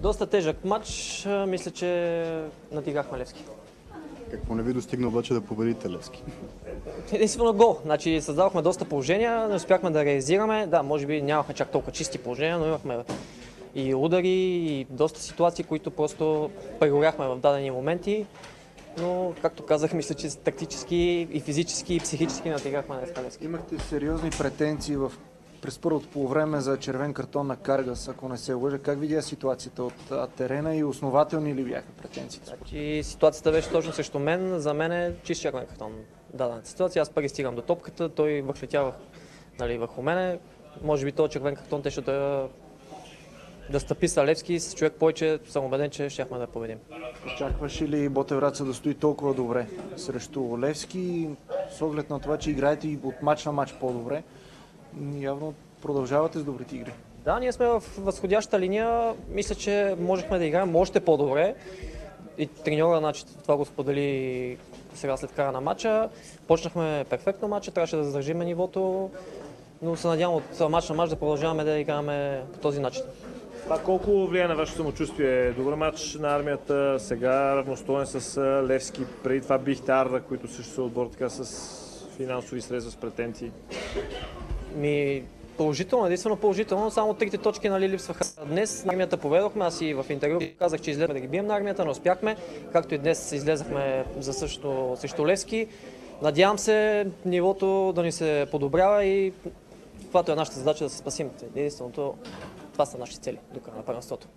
Доста тежък матч. Мисля, че надигахме Левски. Какво не ви достигна обаче да победите Левски? Единствено гол. Значи създавахме доста положения, не успяхме да реализираме. Да, може би нямахме чак толкова чисти положения, но имахме и удари, и доста ситуации, които просто прегоряхме в дадени моменти. Но, както казах, мисля, че тактически и физически и психически надигахме днес Левски. Имахте сериозни претенции в през първото полувреме за червен картон на Каргас, ако не се лъжа. Как видя ситуацията от терена и основателни ли бяха претенциите? Значи, ситуацията беше точно срещу мен. За мен е чист червен картон. Дадената ситуация. Аз първи стигам до топката, той въхлетява нали, върху мене. Може би този червен картон те ще да, да стъпи с Левски с човек повече. Съм убеден, че щяхме да победим. Очакваше ли Ботевраца да стои толкова добре срещу Левски, с оглед на това, че играете и от матч на матч по-добре? Явно продължавате с добрите игри. Да, ние сме в възходяща линия. Мисля, че можехме да играем още по-добре. И треньора, значи, това го сподели сега след края на матча. Почнахме перфектно матча, трябваше да задържим нивото, но се надявам от матч на матч да продължаваме да играме по този начин. Това колко влияе на вашето самочувствие? Добър матч на армията, сега равностоен с Левски, преди това Бихтар, които също са отбор така с финансови средства, с претенции. Ми, положително, единствено положително, само трите точки нали, липсваха. Днес на армията поведохме, аз и в интервю казах, че излезахме да ги бием на армията, не успяхме, както и днес излезахме за същото срещу Левски. Надявам се нивото да ни се подобрява и каквато е нашата задача да се спасим. Единственото, това са нашите цели края на първенството.